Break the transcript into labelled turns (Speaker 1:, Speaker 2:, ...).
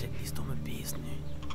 Speaker 1: vous êtes laissé dans.